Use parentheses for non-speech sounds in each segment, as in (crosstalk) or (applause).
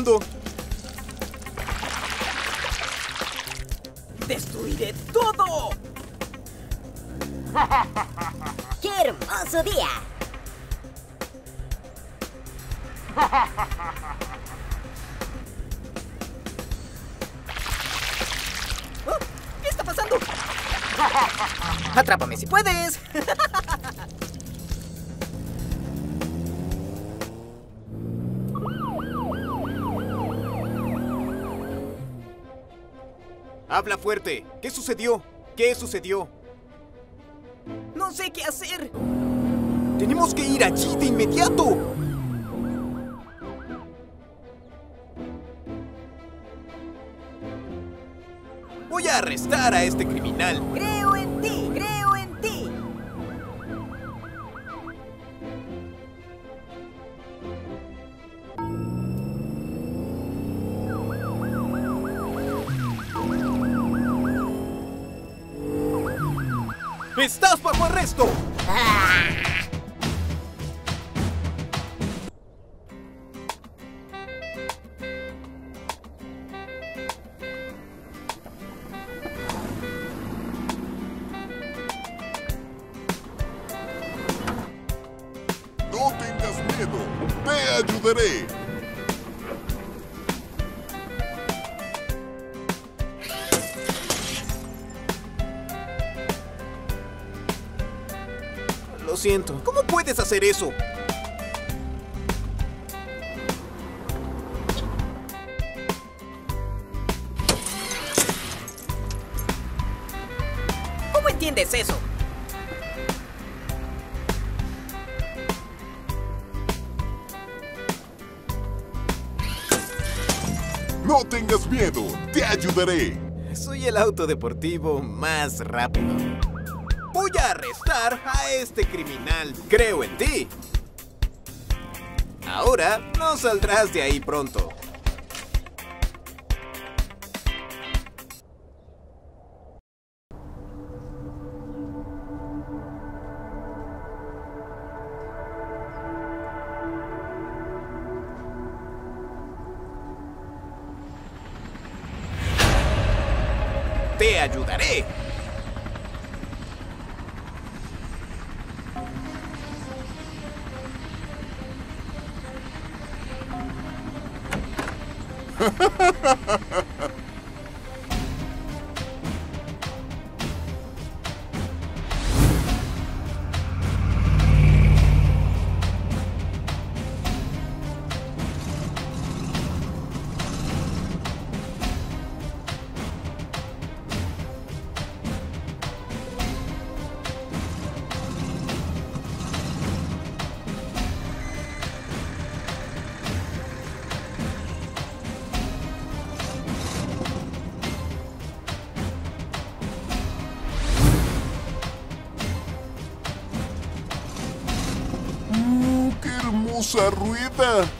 pasando? ¡Destruiré todo! (laughs) ¡Qué hermoso día! Oh, ¿Qué está pasando? (laughs) ¡Atrápame si puedes! (laughs) Habla fuerte. ¿Qué sucedió? ¿Qué sucedió? No sé qué hacer. Tenemos que ir allí de inmediato. Voy a arrestar a este criminal. ¡Estás bajo arresto! No tengas miedo, te ayudaré. Siento. ¿Cómo puedes hacer eso? ¿Cómo entiendes eso? No tengas miedo, te ayudaré. Soy el auto deportivo más rápido. Voy a arrestar a este criminal. Creo en ti. Ahora no saldrás de ahí pronto. Te ayudaré. Qué hermosa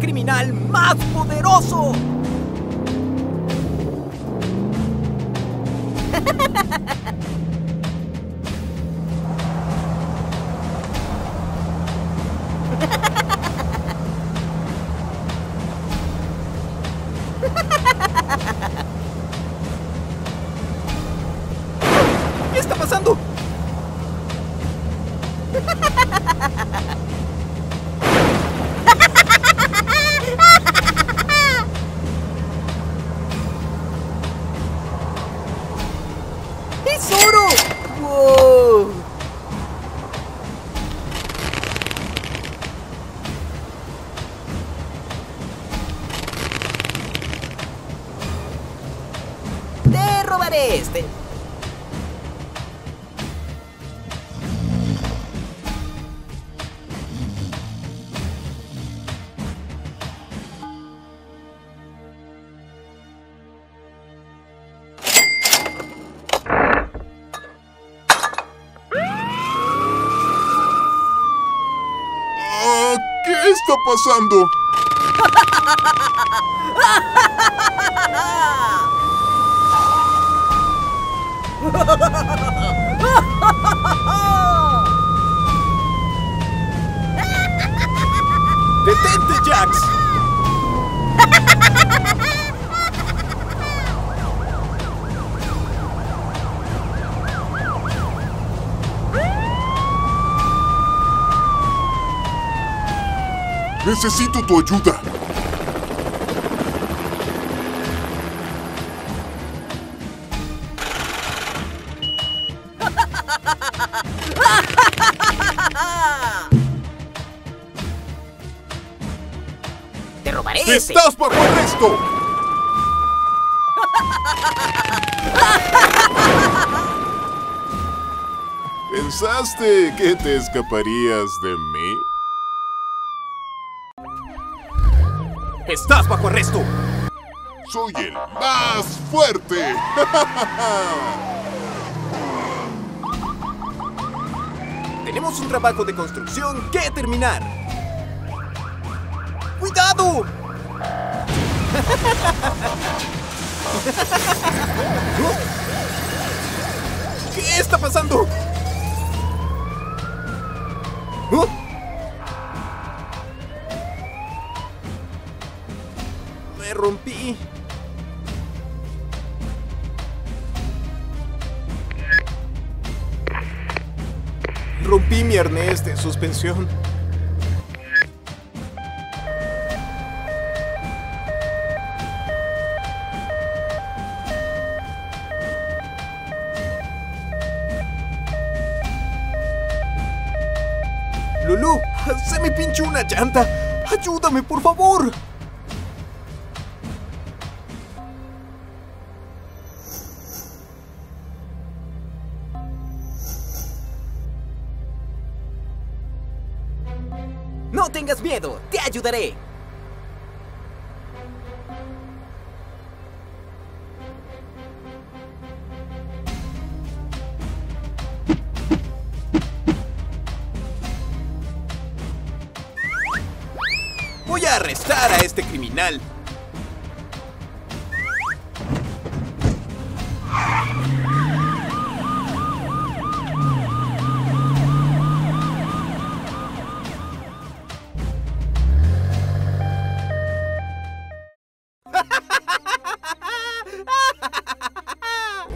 criminal más poderoso! (laughs) Ah, ¿Qué está pasando? (laughs) ¡Detente, Jax! Necesito tu ayuda. ¡Estás bajo arresto! ¿Pensaste que te escaparías de mí? ¡Estás bajo arresto! Soy el más fuerte. Tenemos un trabajo de construcción que terminar. ¡Cuidado! ¿Qué está pasando? ¿Oh? Me rompí. Rompí mi arnés de suspensión. Lulu, se me pinchó una llanta. Ayúdame, por favor. No tengas miedo, te ayudaré. A este criminal. (laughs)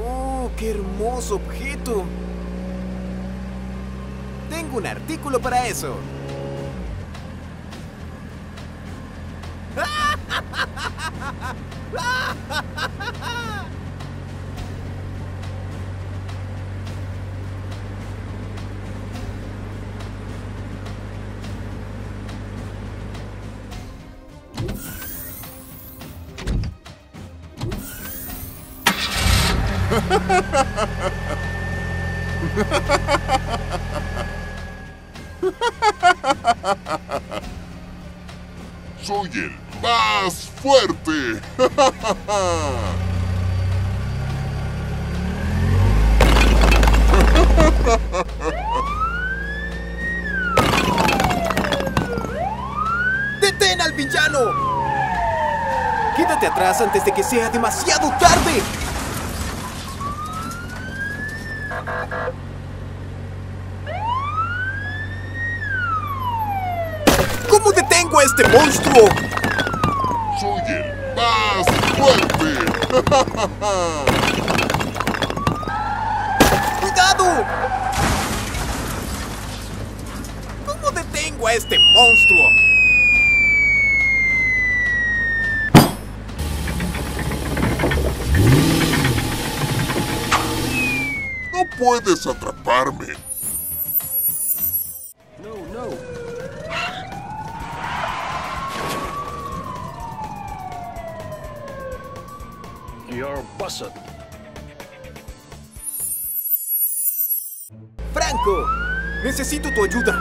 ¡Oh, qué hermoso objeto! Tengo un artículo para eso. Soy el más fuerte. ¡Detén al villano! Quédate atrás antes de que sea demasiado tarde. (laughs) ¡Cuidado! ¿Cómo detengo a este monstruo? No puedes atraparme. You're busted. Franco, necesito tu ayuda.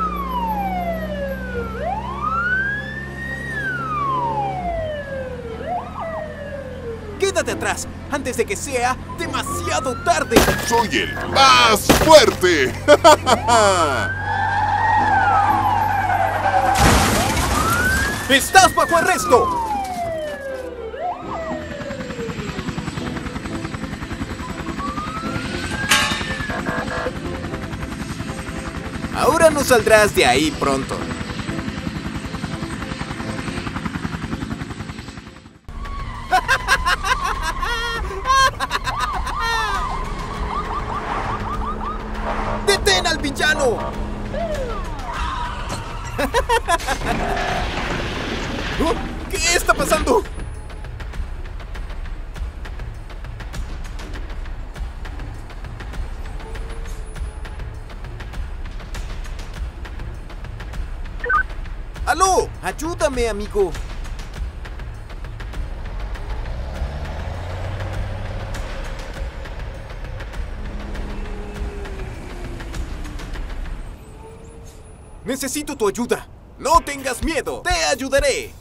Quédate atrás antes de que sea demasiado tarde. Soy el más fuerte. ¡Estás bajo arresto! Ahora no saldrás de ahí pronto. (laughs) ¡Detén al villano! (laughs) ¿Qué está pasando? ¡Ayúdame, amigo! Necesito tu ayuda. No tengas miedo. Te ayudaré.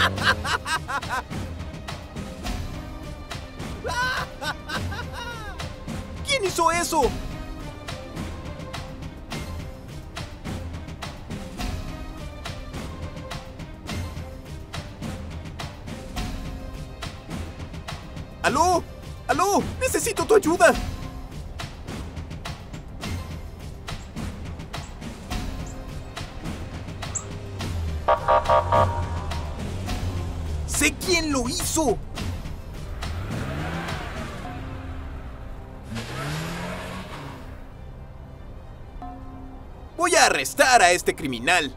(laughs) ¿Quién hizo eso? ¡Aló! ¡Aló! ¡Necesito tu ayuda! ¡Sé quién lo hizo! Voy a arrestar a este criminal.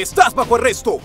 ¡Estás bajo arresto!